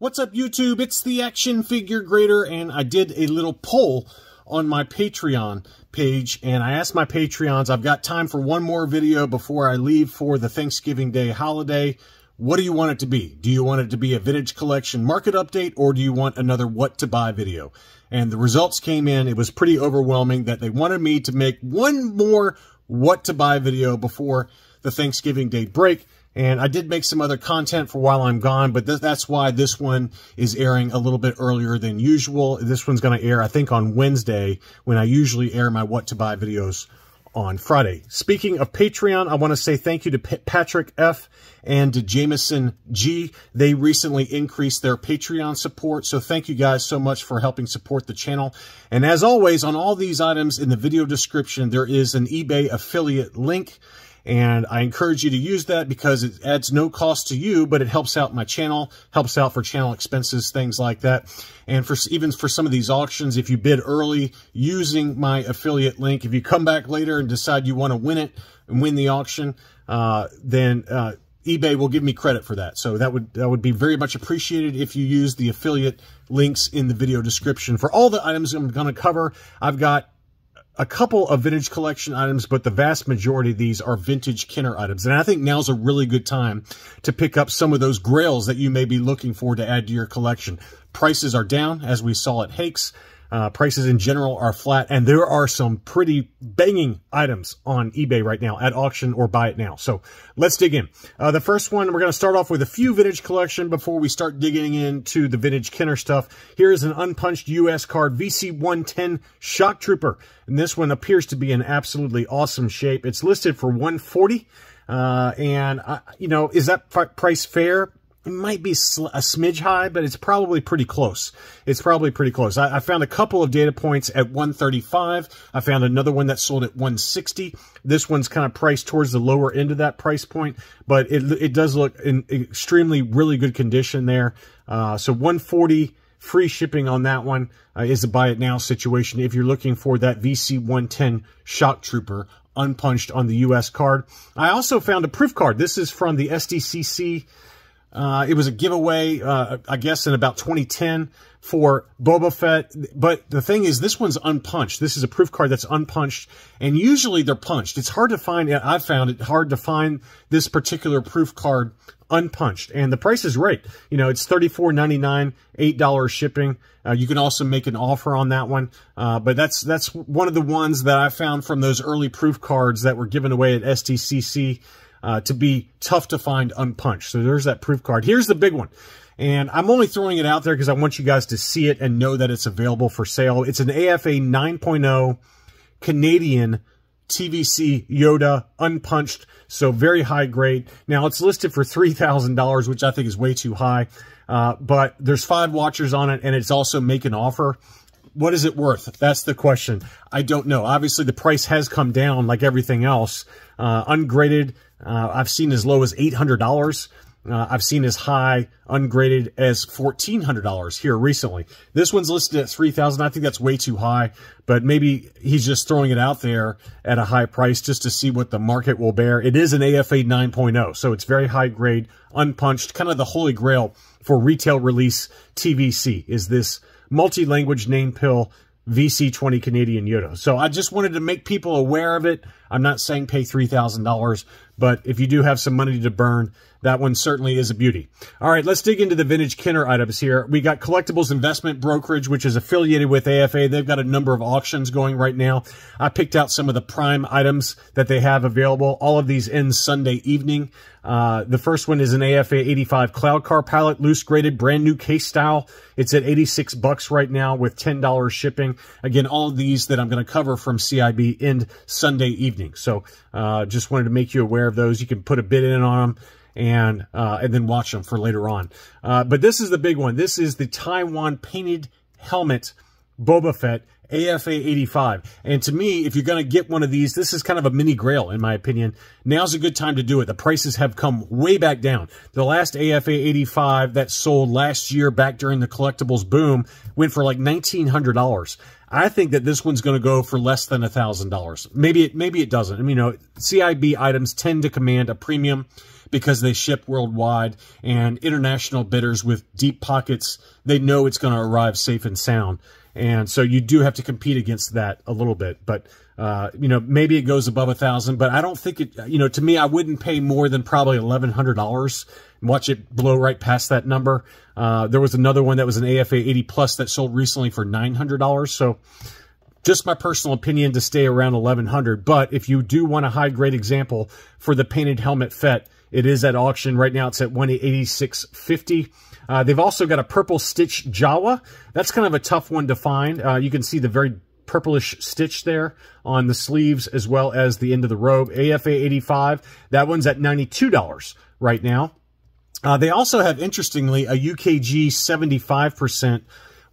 What's up, YouTube? It's the Action Figure Grader, and I did a little poll on my Patreon page, and I asked my Patreons, I've got time for one more video before I leave for the Thanksgiving Day holiday. What do you want it to be? Do you want it to be a vintage collection market update, or do you want another what to buy video? And the results came in. It was pretty overwhelming that they wanted me to make one more what to buy video before the Thanksgiving Day break. And I did make some other content for while I'm gone, but th that's why this one is airing a little bit earlier than usual. This one's going to air, I think, on Wednesday when I usually air my What to Buy videos on Friday. Speaking of Patreon, I want to say thank you to P Patrick F. and to Jameson G. They recently increased their Patreon support, so thank you guys so much for helping support the channel. And as always, on all these items in the video description, there is an eBay affiliate link. And I encourage you to use that because it adds no cost to you, but it helps out my channel, helps out for channel expenses, things like that. And for even for some of these auctions, if you bid early using my affiliate link, if you come back later and decide you want to win it and win the auction, uh, then uh, eBay will give me credit for that. So that would that would be very much appreciated if you use the affiliate links in the video description. For all the items I'm going to cover, I've got a couple of vintage collection items, but the vast majority of these are vintage Kenner items. And I think now's a really good time to pick up some of those grails that you may be looking for to add to your collection. Prices are down, as we saw at Hakes. Uh, prices in general are flat, and there are some pretty banging items on eBay right now at auction or buy it now. So let's dig in. Uh, the first one, we're going to start off with a few vintage collection before we start digging into the vintage Kenner stuff. Here is an unpunched U.S. card, VC110 Shock Trooper. And this one appears to be in absolutely awesome shape. It's listed for 140 uh, and, uh, you know, is that price fair? It might be a smidge high, but it's probably pretty close. It's probably pretty close. I, I, found a couple of data points at 135. I found another one that sold at 160. This one's kind of priced towards the lower end of that price point, but it, it does look in extremely really good condition there. Uh, so 140 free shipping on that one uh, is a buy it now situation if you're looking for that VC 110 Shock Trooper unpunched on the US card. I also found a proof card. This is from the SDCC uh, it was a giveaway, uh, I guess, in about 2010 for Boba Fett. But the thing is, this one's unpunched. This is a proof card that's unpunched, and usually they're punched. It's hard to find. I've found it hard to find this particular proof card unpunched, and the price is right. You know, it's $34.99, $8 shipping. Uh, you can also make an offer on that one, uh, but that's that's one of the ones that I found from those early proof cards that were given away at SDCC uh, to be tough to find unpunched. So there's that proof card. Here's the big one. And I'm only throwing it out there because I want you guys to see it and know that it's available for sale. It's an AFA 9.0 Canadian TVC Yoda unpunched, so very high grade. Now it's listed for $3,000, which I think is way too high. Uh, but there's five watchers on it, and it's also make an offer. What is it worth? That's the question. I don't know. Obviously, the price has come down like everything else. Uh, ungraded, uh, I've seen as low as $800. Uh, I've seen as high ungraded as $1,400 here recently. This one's listed at 3,000. I think that's way too high, but maybe he's just throwing it out there at a high price just to see what the market will bear. It is an AFA 9.0, so it's very high grade, unpunched, kind of the holy grail for retail release TVC is this multi-language name pill VC20 Canadian Yoda. So I just wanted to make people aware of it. I'm not saying pay $3,000, but if you do have some money to burn, that one certainly is a beauty. All right, let's dig into the vintage Kenner items here. We got Collectibles Investment Brokerage, which is affiliated with AFA. They've got a number of auctions going right now. I picked out some of the prime items that they have available. All of these end Sunday evening. Uh, the first one is an AFA 85 Cloud Car Pilot, loose graded, brand new case style. It's at 86 bucks right now with $10 shipping. Again, all of these that I'm going to cover from CIB end Sunday evening. So uh, just wanted to make you aware of those. You can put a bid in on them and uh, and then watch them for later on. Uh, but this is the big one. This is the Taiwan painted helmet Boba Fett AFA 85. And to me, if you're going to get one of these, this is kind of a mini grail, in my opinion. Now's a good time to do it. The prices have come way back down. The last AFA 85 that sold last year back during the collectibles boom went for like $1,900. I think that this one's going to go for less than $1,000. Maybe it, maybe it doesn't. I mean, you know, CIB items tend to command a premium because they ship worldwide and international bidders with deep pockets, they know it's going to arrive safe and sound. And so you do have to compete against that a little bit. But, uh, you know, maybe it goes above a thousand, but I don't think it, you know, to me, I wouldn't pay more than probably $1,100 watch it blow right past that number. Uh, there was another one that was an AFA 80 plus that sold recently for $900. So just my personal opinion to stay around 1100. But if you do want a high grade example for the painted helmet Fett, it is at auction right now. It's at 186.50. Uh, they've also got a purple stitch Jawa. That's kind of a tough one to find. Uh, you can see the very purplish stitch there on the sleeves as well as the end of the robe. AFA 85. That one's at $92 right now. Uh, they also have, interestingly, a UKG 75%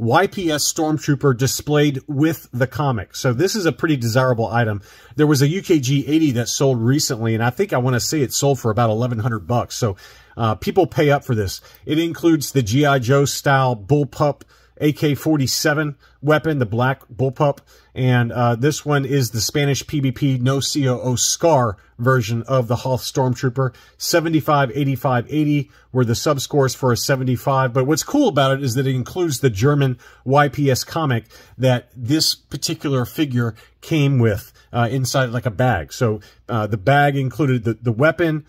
YPS Stormtrooper displayed with the comic. So this is a pretty desirable item. There was a UKG 80 that sold recently, and I think I want to say it sold for about 1100 bucks. So uh, people pay up for this. It includes the G.I. Joe style bullpup AK-47 weapon, the black bullpup, and uh, this one is the Spanish PBP No COO Scar version of the Hoth Stormtrooper. 75, 85, 80 were the subscores for a 75. But what's cool about it is that it includes the German YPS comic that this particular figure came with uh, inside like a bag. So uh, the bag included the, the weapon,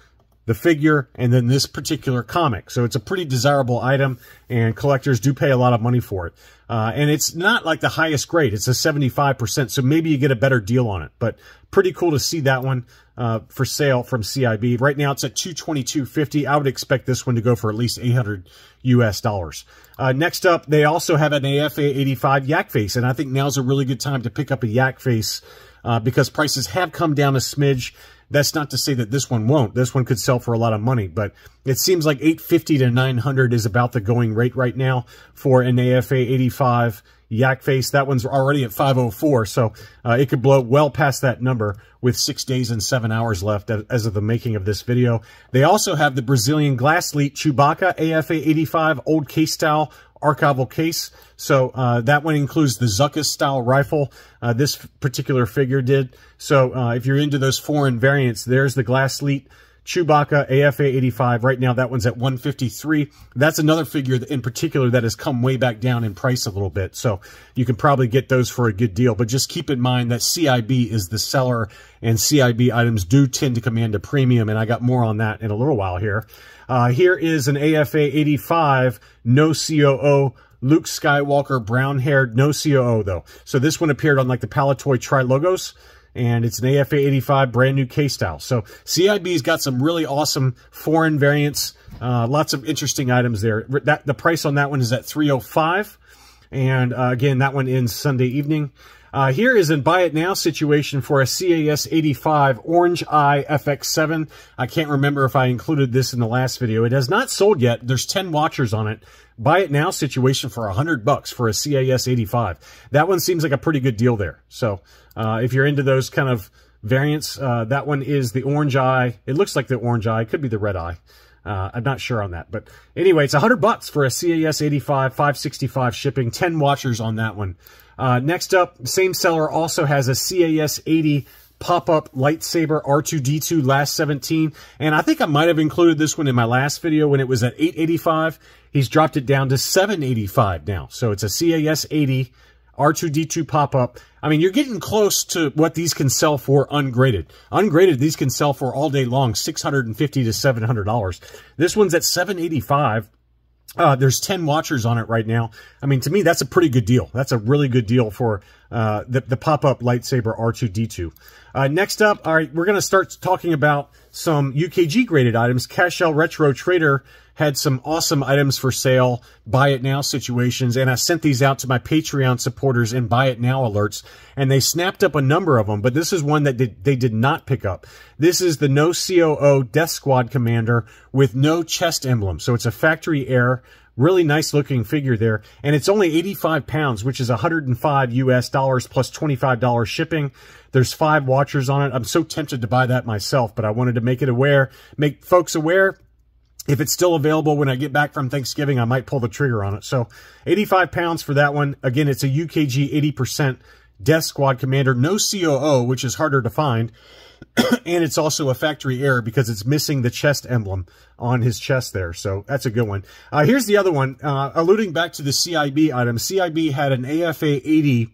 the figure, and then this particular comic. So it's a pretty desirable item, and collectors do pay a lot of money for it. Uh, and it's not like the highest grade. It's a 75%, so maybe you get a better deal on it. But pretty cool to see that one uh, for sale from CIB. Right now it's at 222.50. I would expect this one to go for at least 800 US dollars. Uh, next up, they also have an AFA 85 Yak Face, and I think now's a really good time to pick up a Yak Face uh, because prices have come down a smidge. That's not to say that this one won't. This one could sell for a lot of money, but it seems like 850 to 900 is about the going rate right now for an AFA 85 Yak Face. That one's already at 504, so uh, it could blow well past that number with six days and seven hours left as of the making of this video. They also have the Brazilian Glasslite Chewbacca AFA 85 old case style archival case. So uh, that one includes the Zuckuss style rifle. Uh, this particular figure did. So uh, if you're into those foreign variants, there's the Glasslite Chewbacca AFA 85. Right now, that one's at 153. That's another figure in particular that has come way back down in price a little bit. So you can probably get those for a good deal. But just keep in mind that CIB is the seller, and CIB items do tend to command a premium. And I got more on that in a little while here. Uh, here is an AFA 85, no COO, Luke Skywalker, brown-haired, no COO though. So this one appeared on like the Palitoy Tri-Logos and it's an AFA 85 brand new case style. So CIB's got some really awesome foreign variants, uh, lots of interesting items there. That The price on that one is at 305 and uh, again, that one ends Sunday evening. Uh, here is a buy it now situation for a CAS 85 Orange Eye FX7. I can't remember if I included this in the last video. It has not sold yet. There's 10 watchers on it. Buy it now situation for 100 bucks for a CAS 85. That one seems like a pretty good deal there. So uh, if you're into those kind of variants, uh, that one is the Orange Eye. It looks like the Orange Eye. It could be the Red Eye. Uh, I'm not sure on that. But anyway, it's 100 bucks for a CAS 85, 565 shipping, 10 watchers on that one. Uh, next up, same seller also has a CAS 80 pop-up lightsaber R2-D2 last 17. And I think I might have included this one in my last video when it was at 885. He's dropped it down to 785 now. So it's a CAS 80 R2-D2 pop-up. I mean, you're getting close to what these can sell for ungraded. Ungraded, these can sell for all day long, 650 to $700. This one's at 785 uh, there's 10 watchers on it right now. I mean, to me, that's a pretty good deal. That's a really good deal for uh, the, the pop-up lightsaber R2-D2. Uh, next up, all right, we're going to start talking about some UKG graded items. Cashel Retro Trader had some awesome items for sale, buy it now situations, and I sent these out to my Patreon supporters in buy it now alerts, and they snapped up a number of them, but this is one that did, they did not pick up. This is the No COO Death Squad Commander with no chest emblem, so it's a factory error. Really nice looking figure there. And it's only 85 pounds, which is 105 US dollars plus $25 shipping. There's five watchers on it. I'm so tempted to buy that myself, but I wanted to make it aware, make folks aware if it's still available when I get back from Thanksgiving, I might pull the trigger on it. So 85 pounds for that one. Again, it's a UKG 80% Death Squad Commander. No COO, which is harder to find. and it's also a factory error because it's missing the chest emblem on his chest there. So that's a good one. Uh, here's the other one. Uh, alluding back to the CIB item, CIB had an AFA 80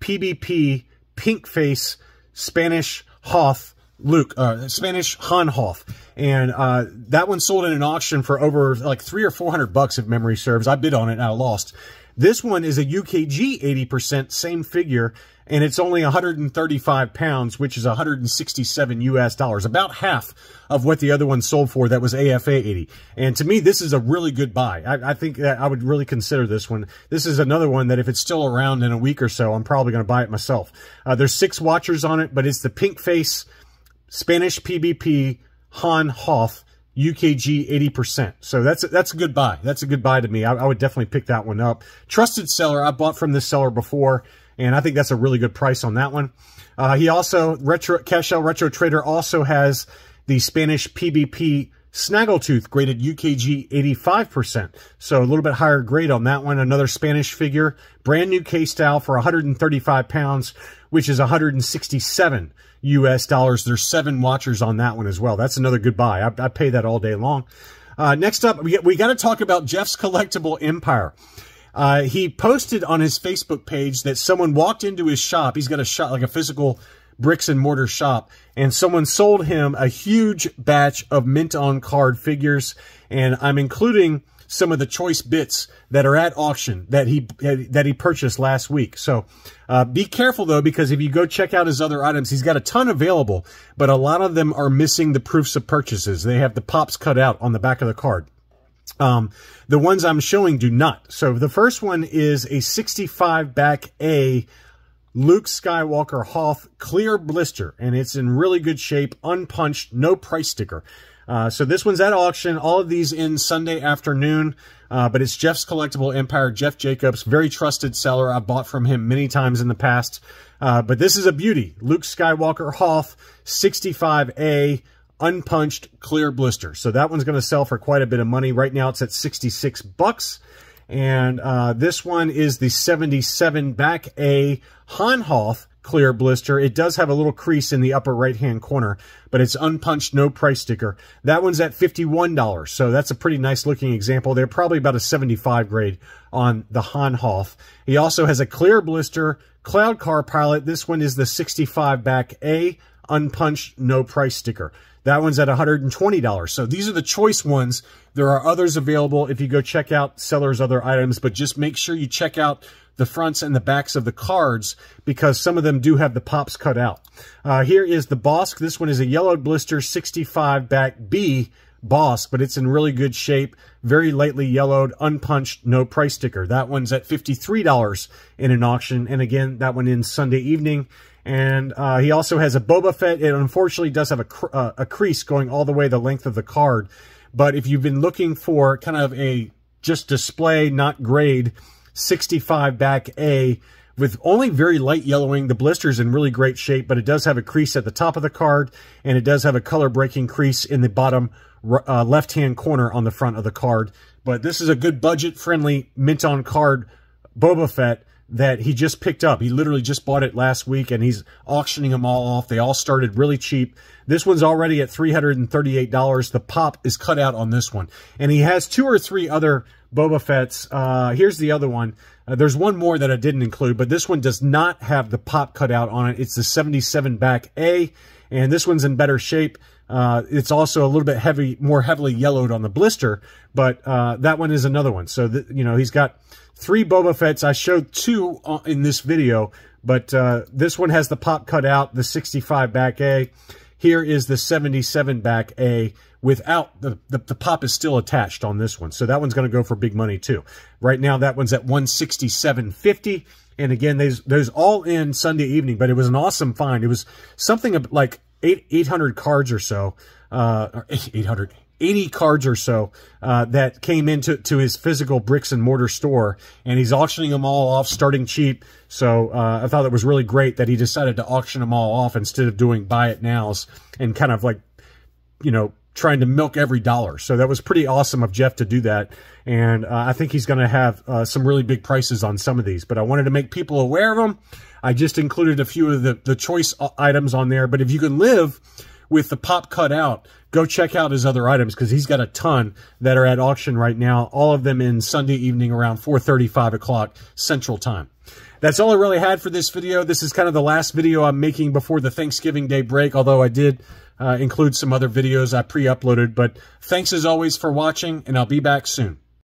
PBP pink face Spanish Hoth Luke, uh, Spanish Han Hoth. And uh, that one sold in an auction for over like three or four hundred bucks if memory serves. I bid on it and I lost. This one is a UKG 80%, same figure, and it's only 135 pounds, which is 167 US dollars, about half of what the other one sold for that was AFA 80. And to me, this is a really good buy. I, I think that I would really consider this one. This is another one that if it's still around in a week or so, I'm probably going to buy it myself. Uh, there's six watchers on it, but it's the pink face Spanish PBP Han Hoth UKG 80%. So that's a, that's a good buy. That's a good buy to me. I, I, would definitely pick that one up. Trusted seller. I bought from this seller before, and I think that's a really good price on that one. Uh, he also, Retro Cashel Retro Trader also has the Spanish PBP Snaggletooth graded UKG 85%. So a little bit higher grade on that one. Another Spanish figure, brand new K-style for 135 pounds, which is 167 US dollars. There's seven watchers on that one as well. That's another good buy. I, I pay that all day long. Uh, next up, we, we got to talk about Jeff's Collectible Empire. Uh, he posted on his Facebook page that someone walked into his shop. He's got a shop, like a physical bricks and mortar shop, and someone sold him a huge batch of mint on card figures. And I'm including some of the choice bits that are at auction that he that he purchased last week. So uh, be careful though, because if you go check out his other items, he's got a ton available, but a lot of them are missing the proofs of purchases. They have the pops cut out on the back of the card. Um, the ones I'm showing do not. So the first one is a 65 back A Luke Skywalker Hoth clear blister, and it's in really good shape, unpunched, no price sticker. Uh, so this one's at auction. All of these in Sunday afternoon. Uh, but it's Jeff's Collectible Empire, Jeff Jacobs, very trusted seller. I've bought from him many times in the past. Uh, but this is a beauty. Luke Skywalker Hoth, 65A, unpunched, clear blister. So that one's going to sell for quite a bit of money. Right now it's at 66 bucks. And uh, this one is the 77 back A Han Hoth clear blister. It does have a little crease in the upper right-hand corner, but it's unpunched, no price sticker. That one's at $51, so that's a pretty nice looking example. They're probably about a 75 grade on the Han Hoth. He also has a clear blister Cloud Car Pilot. This one is the 65 back A, unpunched, no price sticker. That one's at $120. So these are the choice ones. There are others available if you go check out sellers' other items, but just make sure you check out the fronts and the backs of the cards because some of them do have the pops cut out. Uh, here is the Bossk. This one is a yellowed blister 65 back B Bossk, but it's in really good shape. Very lightly yellowed, unpunched, no price sticker. That one's at $53 in an auction. And again, that one in Sunday evening. And uh, he also has a Boba Fett. It unfortunately does have a, cr uh, a crease going all the way the length of the card. But if you've been looking for kind of a just display, not grade, 65 back A with only very light yellowing. The blister's in really great shape, but it does have a crease at the top of the card, and it does have a color breaking crease in the bottom uh, left-hand corner on the front of the card. But this is a good budget-friendly mint-on card Boba Fett that he just picked up. He literally just bought it last week, and he's auctioning them all off. They all started really cheap. This one's already at $338. The pop is cut out on this one. And he has two or three other Boba Fett's. Uh, here's the other one. Uh, there's one more that I didn't include, but this one does not have the pop cut out on it. It's the 77 back A, and this one's in better shape. Uh, it's also a little bit heavy, more heavily yellowed on the blister, but uh, that one is another one. So, you know, he's got three Boba Fett's. I showed two in this video, but uh, this one has the pop cut out, the 65 back A. Here is the 77 back A without, the, the, the pop is still attached on this one. So that one's going to go for big money too. Right now, that one's at 167.50. And again, those, all in Sunday evening, but it was an awesome find. It was something like eight, 800 cards or so, uh, 800, 80 cards or so uh, that came into to his physical bricks and mortar store, and he's auctioning them all off, starting cheap. So uh, I thought it was really great that he decided to auction them all off instead of doing buy it nows and kind of like, you know, trying to milk every dollar. So that was pretty awesome of Jeff to do that. And uh, I think he's going to have uh, some really big prices on some of these. But I wanted to make people aware of them. I just included a few of the, the choice uh, items on there. But if you can live with the pop cut out, go check out his other items because he's got a ton that are at auction right now. All of them in Sunday evening around 4.30, 5 o'clock Central Time. That's all I really had for this video. This is kind of the last video I'm making before the Thanksgiving Day break, although I did uh, include some other videos I pre-uploaded. But thanks as always for watching, and I'll be back soon.